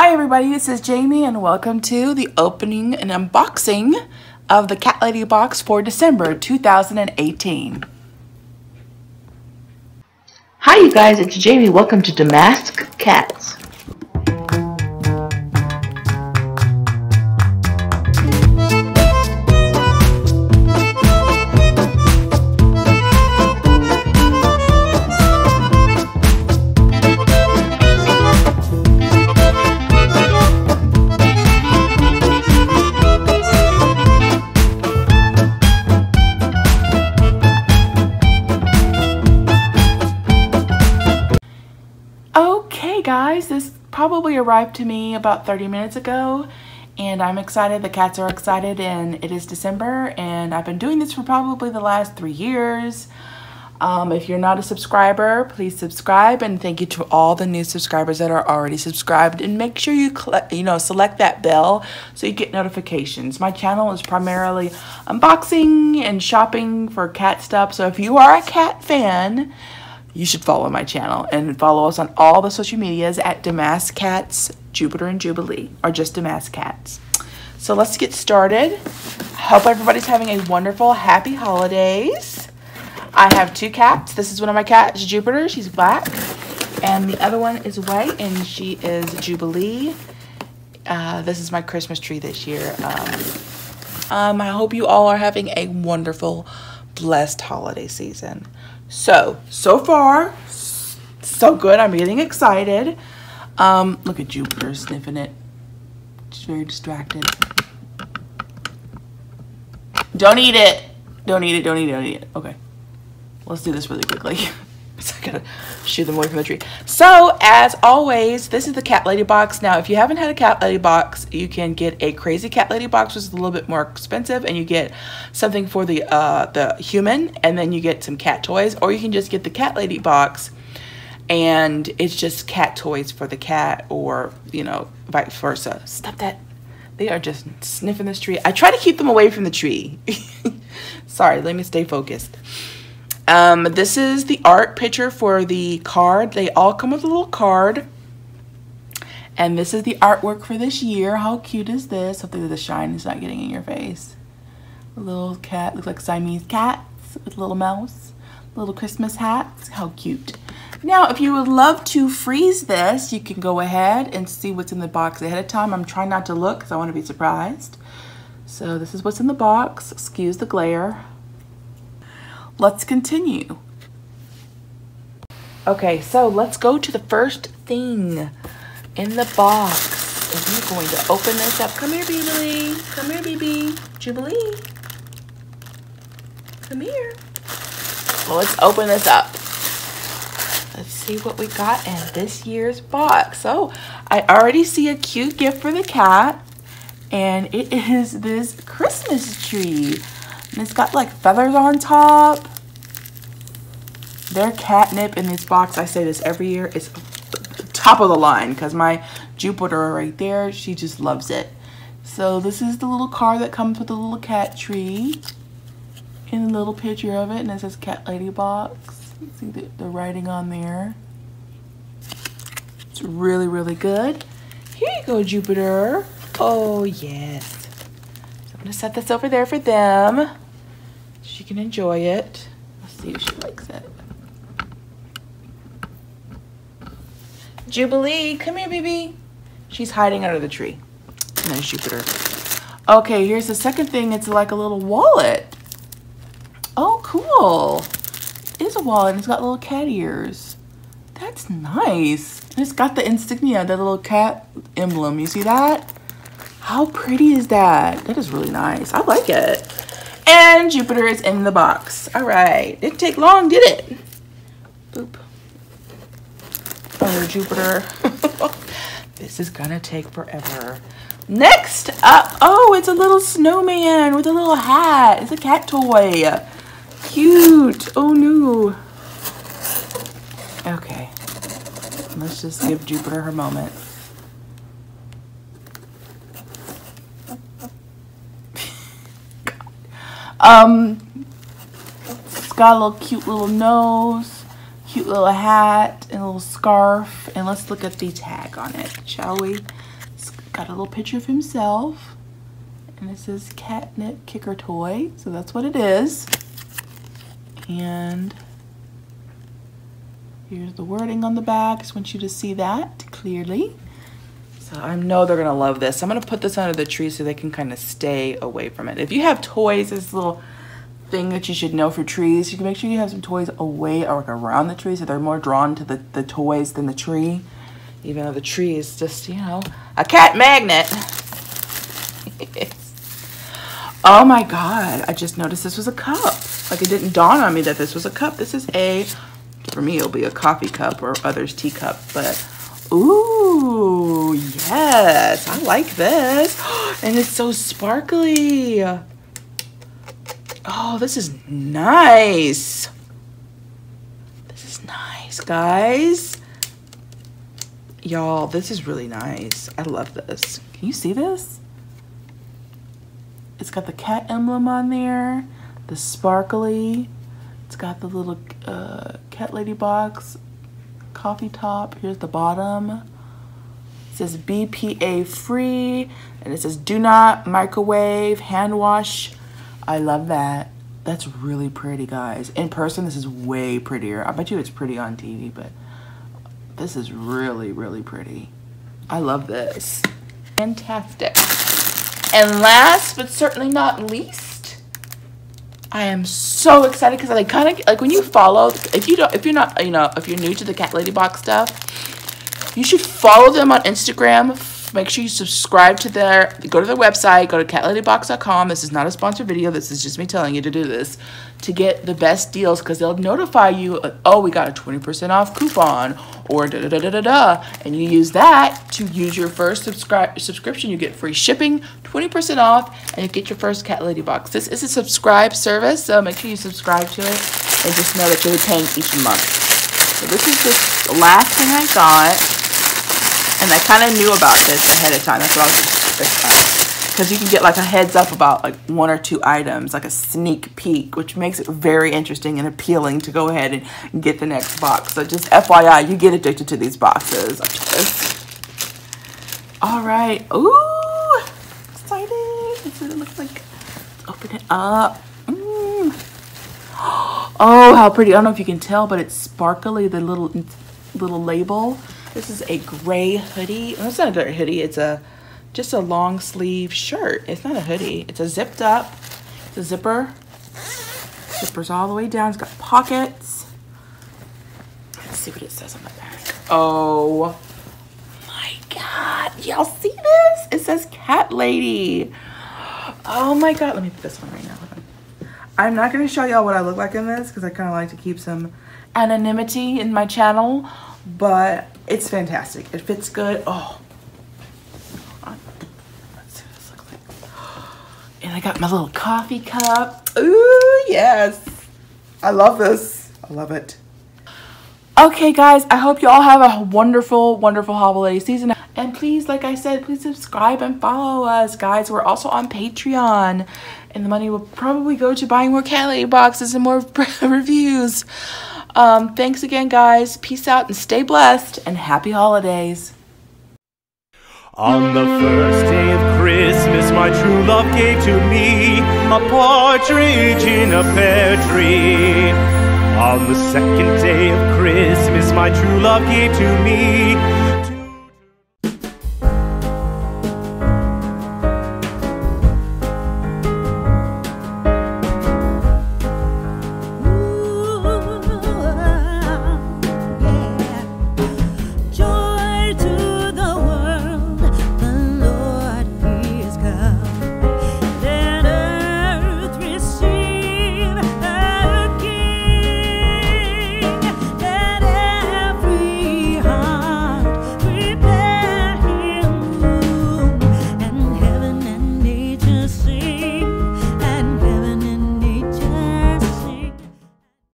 Hi everybody, this is Jamie and welcome to the opening and unboxing of the Cat Lady box for December 2018. Hi you guys, it's Jamie. Welcome to Damask Cats. Guys, this probably arrived to me about 30 minutes ago and I'm excited, the cats are excited and it is December and I've been doing this for probably the last three years. Um, if you're not a subscriber, please subscribe and thank you to all the new subscribers that are already subscribed and make sure you you know select that bell so you get notifications. My channel is primarily unboxing and shopping for cat stuff so if you are a cat fan, you should follow my channel and follow us on all the social medias at Damask Cats, Jupiter and Jubilee, or just Damask Cats. So let's get started. Hope everybody's having a wonderful, happy holidays. I have two cats. This is one of my cats, Jupiter. She's black. And the other one is white, and she is Jubilee. Uh, this is my Christmas tree this year. Um, um, I hope you all are having a wonderful, blessed holiday season. So, so far, so good. I'm getting excited. Um, look at Jupiter sniffing it. She's very distracted. Don't eat it. Don't eat it. Don't eat it. Don't eat it. Okay. Let's do this really quickly. so I gotta shoo them away from the tree. So, as always, this is the Cat Lady box. Now, if you haven't had a Cat Lady box, you can get a Crazy Cat Lady box, which is a little bit more expensive, and you get something for the uh, the human, and then you get some cat toys, or you can just get the Cat Lady box, and it's just cat toys for the cat, or you know, vice versa. Stop that. They are just sniffing this tree. I try to keep them away from the tree. Sorry, let me stay focused. Um, this is the art picture for the card. They all come with a little card. And this is the artwork for this year. How cute is this? Hopefully the shine is not getting in your face. A little cat, looks like Siamese cats with a little mouse. Little Christmas hats. How cute. Now, if you would love to freeze this, you can go ahead and see what's in the box ahead of time. I'm trying not to look because I want to be surprised. So this is what's in the box. Excuse the glare. Let's continue. Okay, so let's go to the first thing in the box. And we're going to open this up. Come here, Jubilee. Come here, baby. Jubilee. Come here. Well, let's open this up. Let's see what we got in this year's box. So, I already see a cute gift for the cat. And it is this Christmas tree. And it's got like feathers on top. Their catnip in this box, I say this every year, is top of the line because my Jupiter right there, she just loves it. So this is the little car that comes with the little cat tree and a little picture of it and it says Cat Lady Box. See the, the writing on there. It's really, really good. Here you go, Jupiter. Oh, yes. I'm to set this over there for them. She can enjoy it. Let's see if she likes it. Jubilee, come here, baby. She's hiding under the tree. And there's Jupiter. Okay, here's the second thing. It's like a little wallet. Oh, cool. It is a wallet. It's got little cat ears. That's nice. And it's got the insignia, the little cat emblem. You see that? How pretty is that? That is really nice. I like it. And Jupiter is in the box. All right. Didn't take long, did it? Boop. Oh, Jupiter. this is gonna take forever. Next up, oh, it's a little snowman with a little hat. It's a cat toy. Cute. Oh, no. Okay. Let's just give Jupiter her moment. Um, it's got a little cute little nose, cute little hat and a little scarf. And let's look at the tag on it, shall we? It's got a little picture of himself. And it says catnip kicker toy. So that's what it is. And here's the wording on the back. I Just want you to see that clearly. So I know they're gonna love this. I'm gonna put this under the tree so they can kind of stay away from it. If you have toys, this little thing that you should know for trees, you can make sure you have some toys away or like around the tree so they're more drawn to the, the toys than the tree. Even though the tree is just, you know, a cat magnet. oh my God, I just noticed this was a cup. Like it didn't dawn on me that this was a cup. This is a, for me, it'll be a coffee cup or others teacup, but Ooh, yes. I like this. And it's so sparkly. Oh, this is nice. This is nice, guys. Y'all, this is really nice. I love this. Can you see this? It's got the cat emblem on there, the sparkly. It's got the little uh, cat lady box coffee top. Here's the bottom. It says BPA free and it says do not microwave, hand wash. I love that. That's really pretty, guys. In person, this is way prettier. I bet you it's pretty on TV, but this is really, really pretty. I love this. Fantastic. And last but certainly not least, I am so excited because I like kind of like when you follow if you don't if you're not you know if you're new to the cat lady box stuff you should follow them on Instagram make sure you subscribe to their go to their website go to catladybox.com this is not a sponsored video. This is just me telling you to do this to get the best deals because they'll notify you uh, oh we got a 20% off coupon or da da da da da da. And you use that to use your first subscribe subscription. You get free shipping 20% off and you get your first cat lady box. This is a subscribe service so make sure you subscribe to it and just know that you'll be paying each month. So this is the last thing I got and I kind of knew about this ahead of time. That's what I was because you can get like a heads up about like one or two items, like a sneak peek, which makes it very interesting and appealing to go ahead and get the next box. So just FYI, you get addicted to these boxes. All right. Ooh, excited. This what it looks like. Let's open it up. Mm. Oh, how pretty. I don't know if you can tell, but it's sparkly, the little little label. This is a gray hoodie. Well, it's not a hoodie. It's a just a long sleeve shirt. It's not a hoodie. It's a zipped up. It's a zipper. Zippers all the way down. It's got pockets. Let's see what it says on the back. Oh my God. Y'all see this? It says cat lady. Oh my God. Let me put this one right now. I'm not going to show y'all what I look like in this because I kind of like to keep some anonymity in my channel. But it's fantastic. It fits good. Oh. Let's see what this looks like. And I got my little coffee cup. Ooh, yes. I love this. I love it. Okay, guys, I hope you all have a wonderful, wonderful holiday season. And please, like I said, please subscribe and follow us, guys. We're also on Patreon. And the money will probably go to buying more cat lady boxes and more reviews. Um, thanks again, guys. Peace out and stay blessed and happy holidays. On the first day of Christmas, my true love gave to me a partridge in a pear tree. On the second day of Christmas, my true love gave to me